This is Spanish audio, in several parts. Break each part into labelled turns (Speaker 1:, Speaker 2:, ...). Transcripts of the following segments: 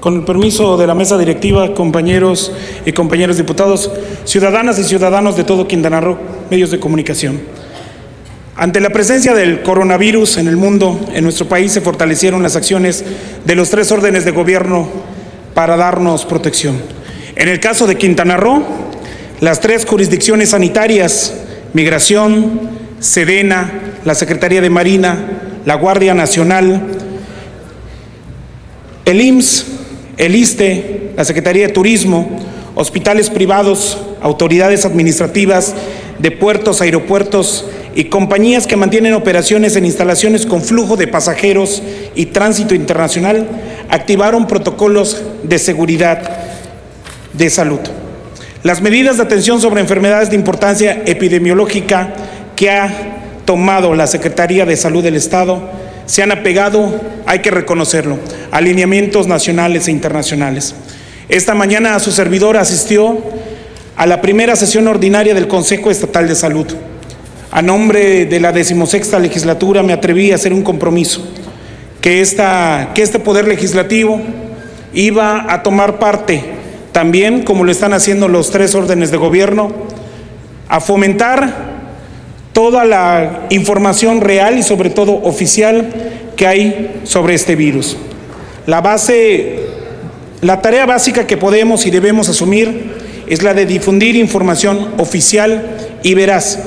Speaker 1: Con el permiso de la mesa directiva, compañeros y compañeros diputados, ciudadanas y ciudadanos de todo Quintana Roo, medios de comunicación. Ante la presencia del coronavirus en el mundo, en nuestro país se fortalecieron las acciones de los tres órdenes de gobierno para darnos protección. En el caso de Quintana Roo, las tres jurisdicciones sanitarias, Migración, Sedena, la Secretaría de Marina, la Guardia Nacional, el IMSS, el ISTE, la Secretaría de Turismo, hospitales privados, autoridades administrativas de puertos, aeropuertos y compañías que mantienen operaciones en instalaciones con flujo de pasajeros y tránsito internacional activaron protocolos de seguridad de salud. Las medidas de atención sobre enfermedades de importancia epidemiológica que ha tomado la Secretaría de Salud del Estado se han apegado, hay que reconocerlo, a alineamientos nacionales e internacionales. Esta mañana su servidor asistió a la primera sesión ordinaria del Consejo Estatal de Salud. A nombre de la decimosexta legislatura me atreví a hacer un compromiso que, este Poder Legislativo iba a tomar parte también, como lo están haciendo los tres órdenes de gobierno, a fomentar toda la información real y sobre todo oficial que hay sobre este virus. La base, la tarea básica que podemos y debemos asumir es la de difundir información oficial y veraz,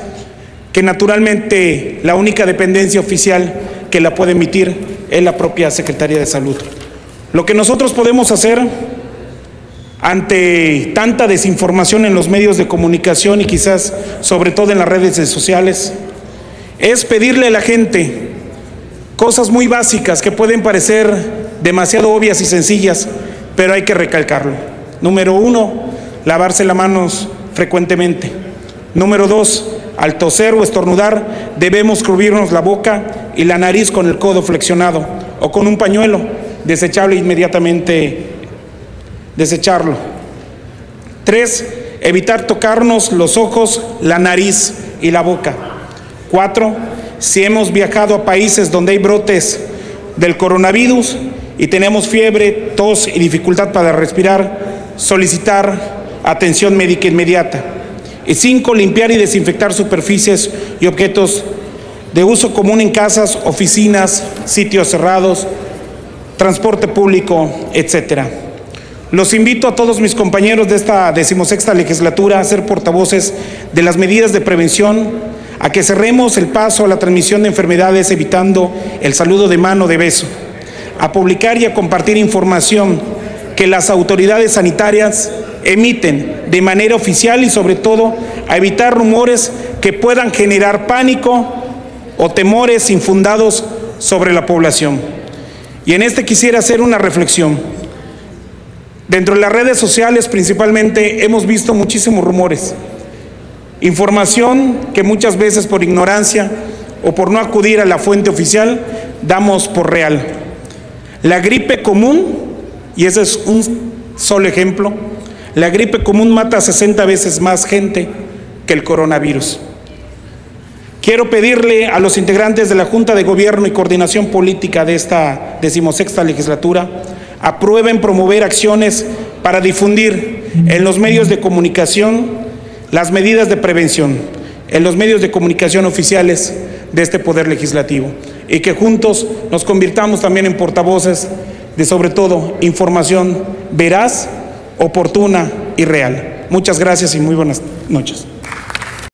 Speaker 1: que naturalmente la única dependencia oficial que la puede emitir es la propia Secretaría de Salud. Lo que nosotros podemos hacer ante tanta desinformación en los medios de comunicación y quizás sobre todo en las redes sociales, es pedirle a la gente cosas muy básicas que pueden parecer demasiado obvias y sencillas, pero hay que recalcarlo. Número uno, lavarse las manos frecuentemente. Número dos, al toser o estornudar debemos cubrirnos la boca y la nariz con el codo flexionado o con un pañuelo desechable inmediatamente desecharlo. Tres, evitar tocarnos los ojos, la nariz y la boca. Cuatro, si hemos viajado a países donde hay brotes del coronavirus y tenemos fiebre, tos y dificultad para respirar, solicitar atención médica inmediata. Y cinco, limpiar y desinfectar superficies y objetos de uso común en casas, oficinas, sitios cerrados, transporte público, etcétera. Los invito a todos mis compañeros de esta decimosexta legislatura a ser portavoces de las medidas de prevención, a que cerremos el paso a la transmisión de enfermedades evitando el saludo de mano de beso, a publicar y a compartir información que las autoridades sanitarias emiten de manera oficial y sobre todo a evitar rumores que puedan generar pánico o temores infundados sobre la población. Y en este quisiera hacer una reflexión. Dentro de las redes sociales principalmente hemos visto muchísimos rumores, información que muchas veces por ignorancia o por no acudir a la fuente oficial damos por real. La gripe común, y ese es un solo ejemplo, la gripe común mata 60 veces más gente que el coronavirus. Quiero pedirle a los integrantes de la Junta de Gobierno y Coordinación Política de esta decimosexta legislatura aprueben promover acciones para difundir en los medios de comunicación las medidas de prevención, en los medios de comunicación oficiales de este Poder Legislativo y que juntos nos convirtamos también en portavoces de sobre todo información veraz, oportuna y real. Muchas gracias y muy buenas noches.